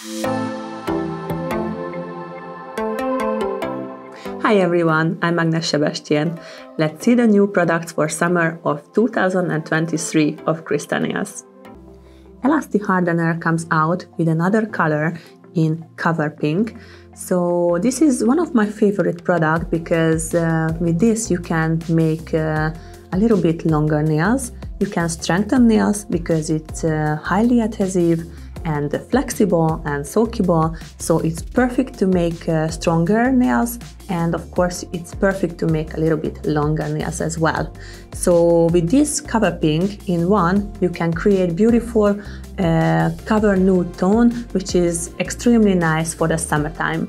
Hi everyone, I'm Agnes Sebastian. Let's see the new products for summer of 2023 of Crystal Nails. Elastic Hardener comes out with another color in Cover Pink. So this is one of my favorite products because uh, with this you can make uh, a little bit longer nails. You can strengthen nails because it's uh, highly adhesive and flexible and soakable. So it's perfect to make uh, stronger nails. And of course it's perfect to make a little bit longer nails as well. So with this cover pink in one you can create beautiful uh, cover nude tone which is extremely nice for the summertime.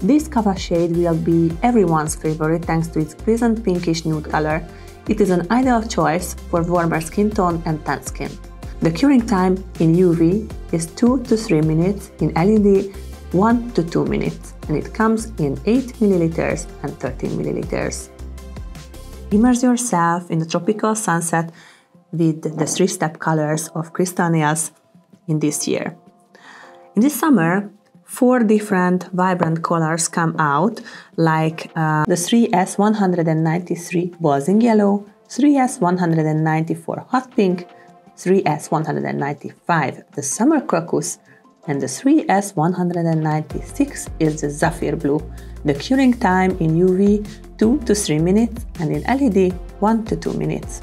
This cover shade will be everyone's favorite thanks to its pleasant pinkish nude color. It is an ideal choice for warmer skin tone and tan skin the curing time in UV is 2 to 3 minutes, in LED 1 to 2 minutes, and it comes in 8 milliliters and 13 milliliters. Immerse yourself in the tropical sunset with the three-step colors of Crystal Nails in this year. In this summer, four different vibrant colors come out, like uh, the 3S193 Buzzing Yellow, 3S194 Hot Pink, 3S195, the Summer Crocus, and the 3S196 is the Zephyr Blue. The curing time in UV 2 to 3 minutes and in LED 1 to 2 minutes.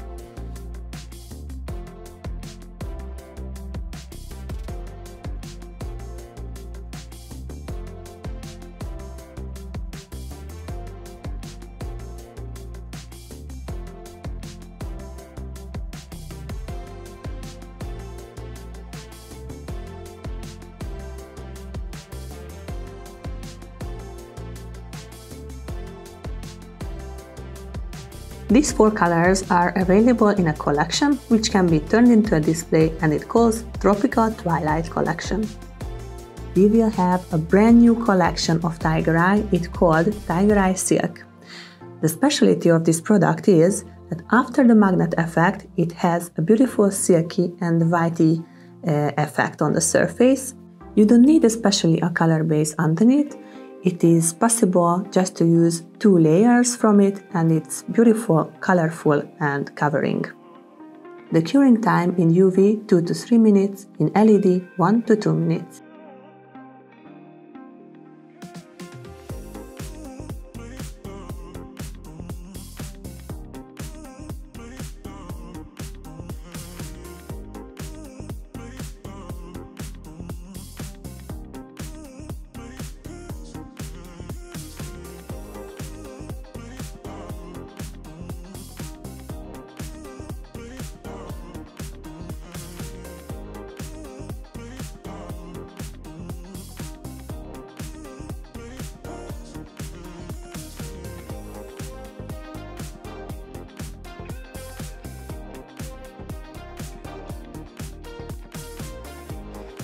These four colors are available in a collection which can be turned into a display and it calls Tropical Twilight Collection. We will have a brand new collection of Tiger Eye, it's called Tiger Eye Silk. The specialty of this product is that after the magnet effect, it has a beautiful silky and whitey uh, effect on the surface. You don't need especially a color base underneath, it is possible just to use two layers from it and it's beautiful, colorful and covering. The curing time in UV 2 to 3 minutes, in LED 1 to 2 minutes.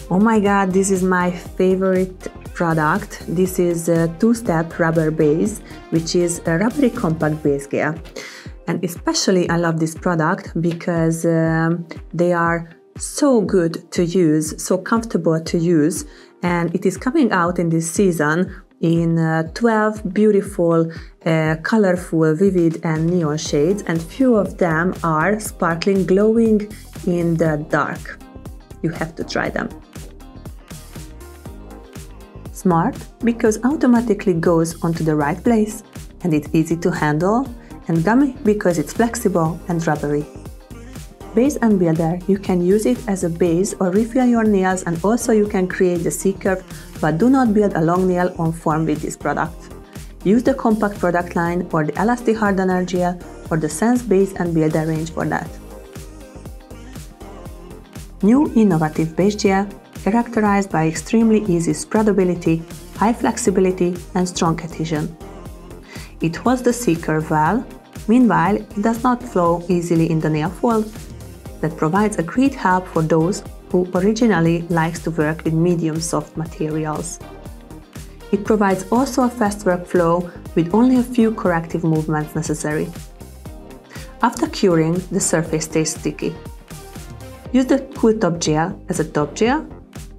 Oh my god, this is my favorite product. This is a two-step rubber base, which is a rubbery compact base gear. And especially I love this product because um, they are so good to use, so comfortable to use, and it is coming out in this season in uh, 12 beautiful, uh, colorful, vivid and neon shades and few of them are sparkling glowing in the dark. You have to try them. Smart because automatically goes onto the right place and it's easy to handle and gummy because it's flexible and rubbery. Base and builder, you can use it as a base or refill your nails and also you can create the C-curve but do not build a long nail on form with this product. Use the compact product line or the elastic hardener gel or the Sense base and builder range for that. New innovative base gel characterized by extremely easy spreadability, high flexibility, and strong adhesion. It holds the C-curve well, meanwhile it does not flow easily in the nail fold. That provides a great help for those who originally likes to work with medium soft materials. It provides also a fast workflow with only a few corrective movements necessary. After curing, the surface stays sticky. Use the Cool Top Gel as a top gel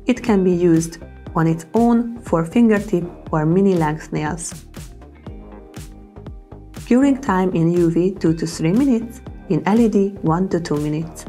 It can be used on its own for fingertip or mini length nails. Curing time in UV 2 to 3 minutes, in LED 1 to 2 minutes.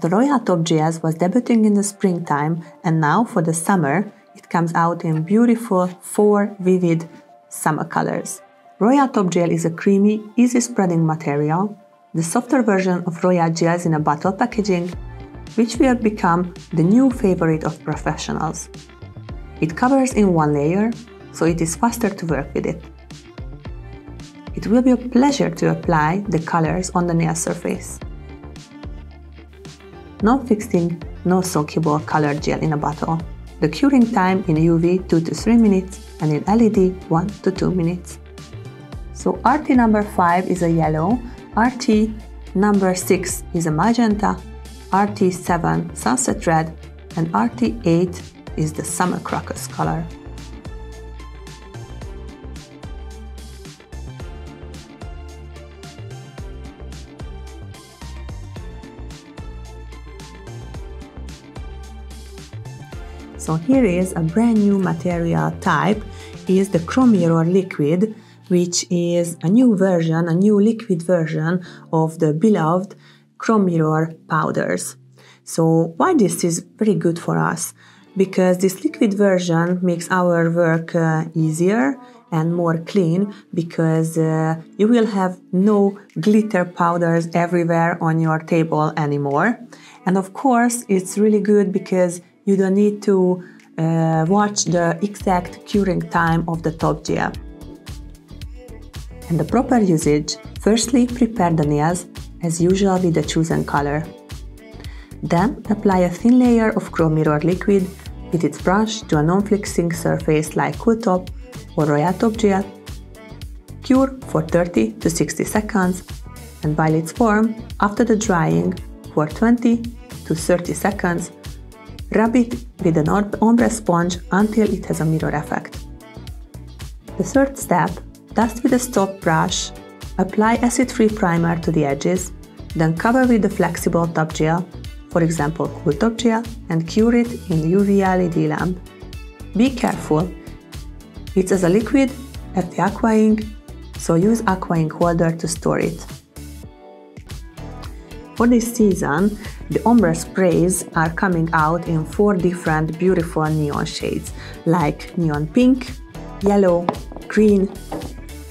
The Royal Top GS was debuting in the springtime and now for the summer it comes out in beautiful four vivid summer colors. Royal Top Gel is a creamy, easy spreading material, the softer version of Royal Gels in a bottle packaging, which will become the new favorite of professionals. It covers in one layer, so it is faster to work with it. It will be a pleasure to apply the colors on the nail surface no fixing, no soakable colored gel in a bottle. The curing time in UV 2 to 3 minutes and in LED 1 to 2 minutes. So RT number 5 is a yellow, RT number 6 is a magenta, RT7 sunset red and RT8 is the summer crocus color. So here is a brand new material type is the Chrome Mirror Liquid, which is a new version, a new liquid version of the beloved Chrome Mirror powders. So why this is very good for us? Because this liquid version makes our work uh, easier and more clean because uh, you will have no glitter powders everywhere on your table anymore. And of course, it's really good because you don't need to uh, watch the exact curing time of the top gel. And the proper usage, firstly prepare the nails as usual with the chosen color. Then apply a thin layer of chrome mirror liquid with its brush to a non-flexing surface like Cool Top or Royal Top Gel. Cure for 30 to 60 seconds and while it's warm, after the drying for 20 to 30 seconds, Rub it with an ombre sponge until it has a mirror effect. The third step, dust with a stop brush, apply acid-free primer to the edges, then cover with the flexible top gel, for example cool top gel, and cure it in UV LED lamp. Be careful, it's as a liquid at the aqua ink, so use aqua ink holder to store it. For this season, the ombre sprays are coming out in four different beautiful neon shades, like neon pink, yellow, green,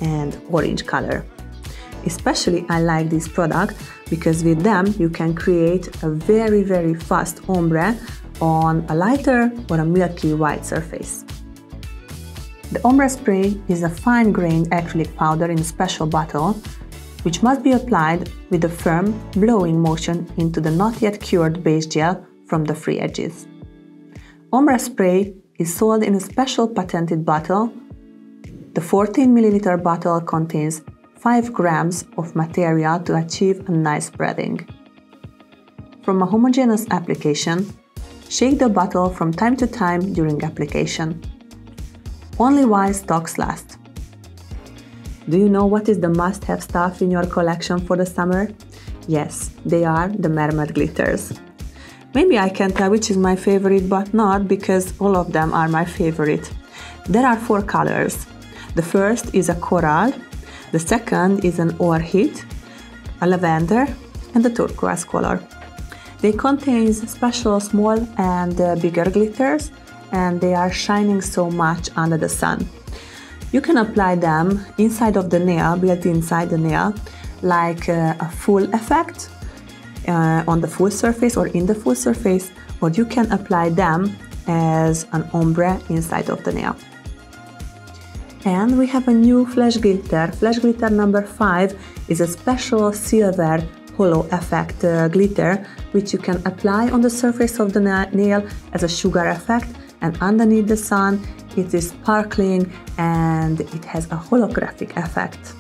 and orange color. Especially I like this product because with them you can create a very very fast ombre on a lighter or a milky white surface. The ombre spray is a fine-grained acrylic powder in a special bottle which must be applied with a firm, blowing motion into the not yet cured base gel from the free edges. Ombre spray is sold in a special patented bottle. The 14 ml bottle contains 5 grams of material to achieve a nice spreading. From a homogeneous application, shake the bottle from time to time during application. Only while stocks last. Do you know what is the must have stuff in your collection for the summer? Yes, they are the Mermaid glitters. Maybe I can tell which is my favorite, but not because all of them are my favorite. There are four colors. The first is a coral, the second is an orchid, a lavender, and the turquoise color. They contain special small and uh, bigger glitters and they are shining so much under the sun. You can apply them inside of the nail, built inside the nail, like uh, a full effect uh, on the full surface or in the full surface, or you can apply them as an ombre inside of the nail. And we have a new flash glitter. Flash glitter number 5 is a special silver holo effect uh, glitter which you can apply on the surface of the na nail as a sugar effect and underneath the sun it is sparkling and it has a holographic effect.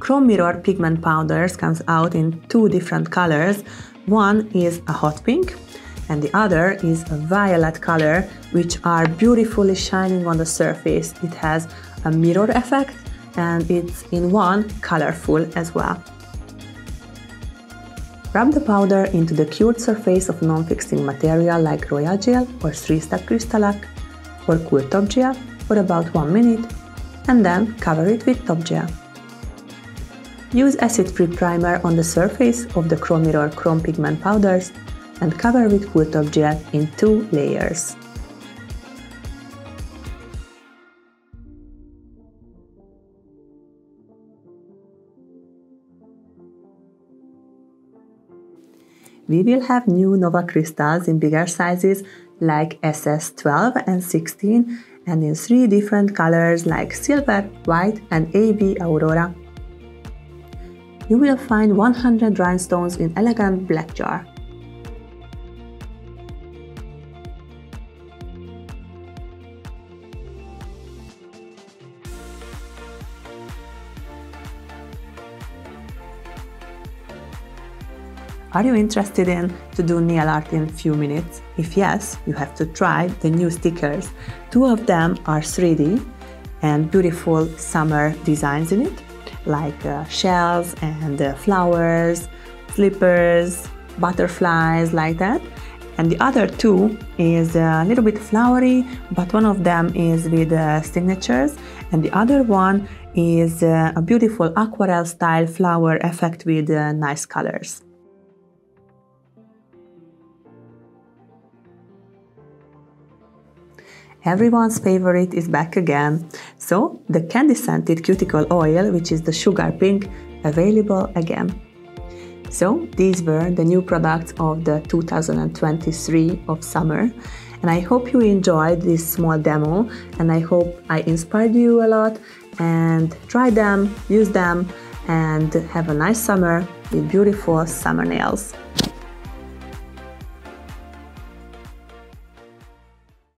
Chrome Mirror pigment powders comes out in two different colors. One is a hot pink and the other is a violet color which are beautifully shining on the surface. It has a mirror effect and it's in one colorful as well. Rub the powder into the cured surface of non-fixing material like Royal Gel or 3-step Crystalac or Cool Top Gel for about 1 minute and then cover it with Top Gel. Use acid-free primer on the surface of the Chrome Mirror Chrome Pigment powders and cover with Cool Top Gel in two layers. We will have new Nova crystals in bigger sizes like SS12 and 16 and in three different colors like silver, white and AB Aurora. You will find 100 rhinestones in elegant black jar. Are you interested in to do nail art in few minutes? If yes, you have to try the new stickers. Two of them are 3D and beautiful summer designs in it, like uh, shells and uh, flowers, slippers, butterflies, like that. And the other two is a little bit flowery, but one of them is with uh, signatures, and the other one is uh, a beautiful aquarelle style flower effect with uh, nice colors. Everyone's favorite is back again. So, the candy scented cuticle oil, which is the sugar pink, available again. So, these were the new products of the 2023 of summer. And I hope you enjoyed this small demo and I hope I inspired you a lot and try them, use them and have a nice summer with beautiful summer nails.